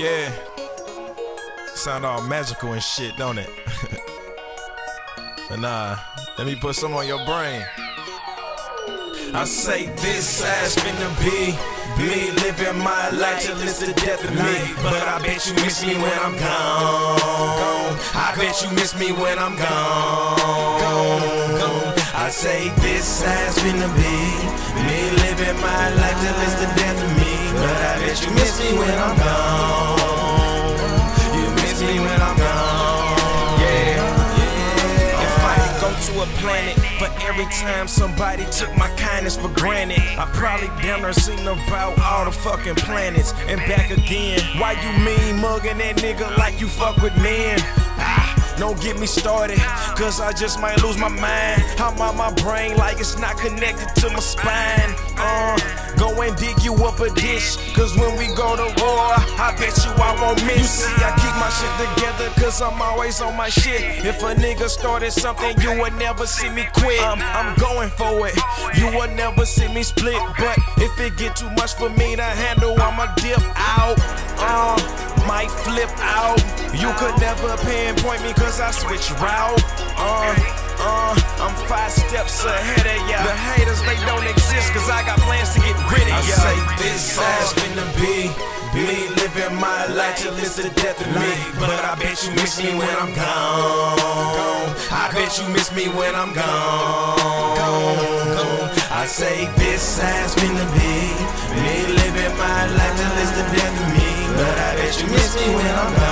Yeah. Sound all magical and shit, don't it? but nah, let me put some on your brain. I say this ass finna be me living my life till it's the death of me. But I bet you miss me when I'm gone. I bet you miss me when I'm gone. I say this ass finna be me living my life till it's the death of me. But I bet you miss me when I'm gone. To a planet But every time somebody took my kindness for granted, I probably down there seen about all the fucking planets and back again. Why you mean mugging that nigga like you fuck with men? Ah, don't get me started, cause I just might lose my mind. I'm on my brain like it's not connected to my spine. Uh, go and dig you up a ditch, cause when we go to war, I bet you I won't miss. You see, I keep my shit together, cause I'm always on my shit. If a nigga started something, you would never see me quit. I'm, I'm going for it, you would never see me split. But if it get too much for me to handle, I'ma dip out. Uh, might flip out. You could never pinpoint me cause I switch route. Uh, uh, I'm five steps ahead of ya. The haters, they don't exist cause I got plans to get rid of ya. I say this till it's the death of me. But I bet you miss me when I'm gone. I bet you miss me when I'm gone. I say this ass finna be me living my life till it's the death of me. But I bet you miss me when I'm gone.